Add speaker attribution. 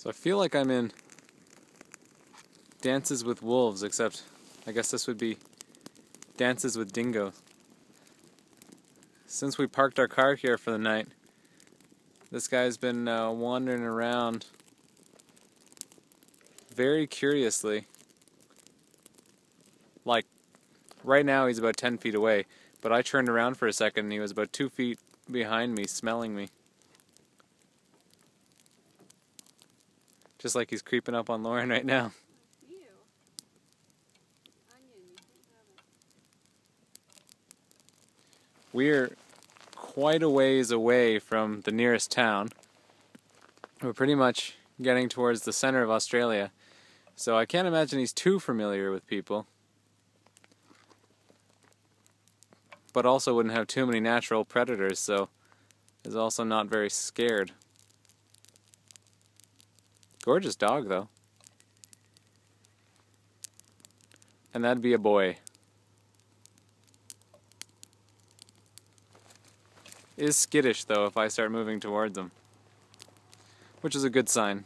Speaker 1: So I feel like I'm in Dances with Wolves, except I guess this would be Dances with Dingo. Since we parked our car here for the night, this guy's been uh, wandering around very curiously. Like, right now he's about 10 feet away, but I turned around for a second and he was about two feet behind me, smelling me. Just like he's creeping up on Laurin right now. We're quite a ways away from the nearest town. We're pretty much getting towards the center of Australia, so I can't imagine he's too familiar with people. But also wouldn't have too many natural predators, so is also not very scared. Gorgeous dog, though. And that'd be a boy. Is skittish, though, if I start moving towards him. Which is a good sign.